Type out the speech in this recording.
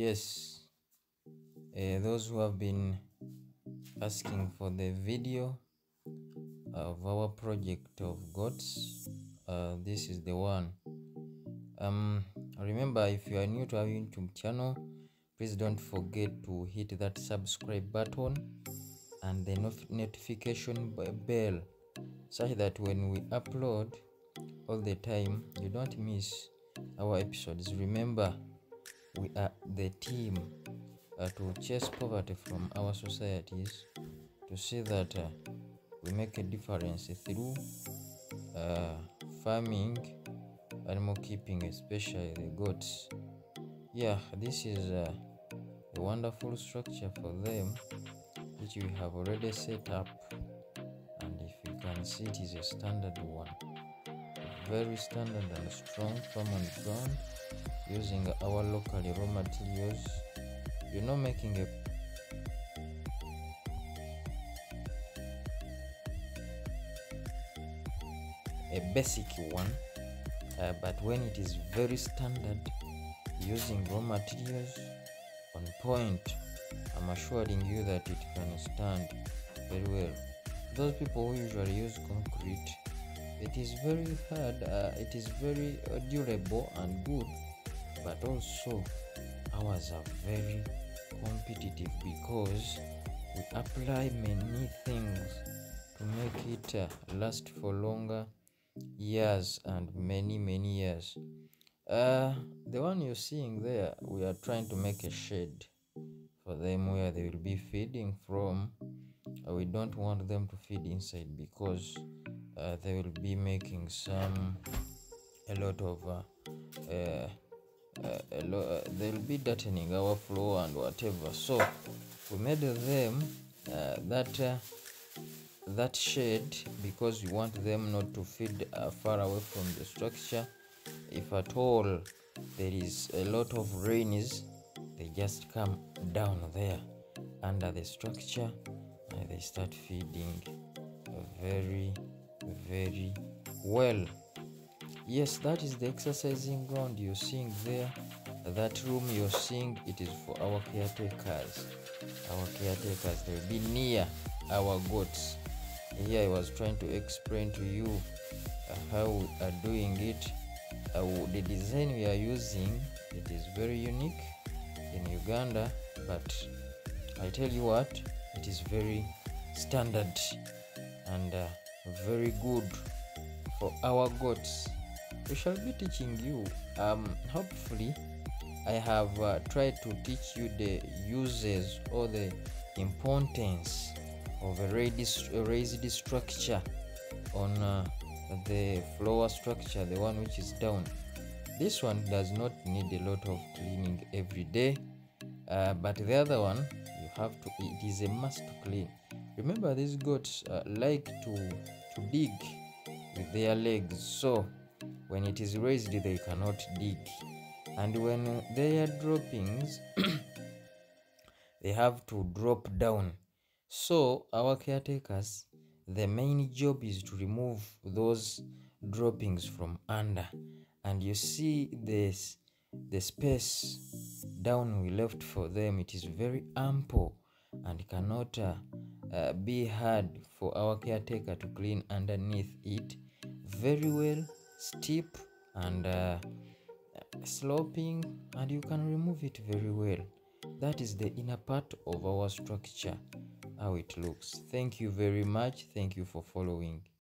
yes. Uh, those who have been asking for the video of our project of goats uh, this is the one. Um remember if you are new to our youtube channel please don't forget to hit that subscribe button and the not- notification bell such that when we upload all the time you don't miss our episodes. Remember we are the team uh, to chase poverty from our societies to see that uh, we make a difference through uh, farming animal keeping especially the goats. Yeah this is uh, a wonderful structure for them which we have already set up. And if you can see it is a standard one very standard and strong farm on ground using our local raw materials. You're not making a a basic one uh, but when it is very standard using raw materials on point i'm assuring you that it can stand very well. Those people who usually use concrete it is very hard uh, it is very uh, durable and good but also ours are very competitive because we apply many things to make it uh, last for longer years and many many years. Uh the one you're seeing there we are trying to make a shade for them where they will be feeding from. We don't want them to feed inside because uh, they will be making some a lot of uh, uh, uh, a lo- uh, they'll be dirtening our floor and whatever. So we made them uh, that that shade because we want them not to feed far away from the structure. If at all there is a lot of rains they just come down there under the structure and they start feeding very very well. Yes that is the exercising ground you're seeing there. That room you're seeing it is for our caretakers. Our caretakers they'll be near our goats. Here i was trying to explain to you uh, how we are doing it. Uh, the design we are using it is very unique in uganda but i tell you what it is very standard. And uh, very good for our goats we shall be teaching you. Um hopefully i have uh, tried to teach you the uses or the importance of a raised, raised structure on uh, the floor structure the one which is down. This one does not need a lot of cleaning every day uh, but the other one you have to it is a must to clean. Remember these goats uh, like to to dig with their legs so when it is raised they cannot dig. And when they are droppings they have to drop down. So our caretakers the main job is to remove those droppings from under. And you see this the space down we left for them it is very ample and cannot uh, uh, be hard for our caretaker to clean underneath it. Very well steep and uh, sloping and you can remove it very well. That is the inner part of our structure how it looks. Thank you very much. Thank you for following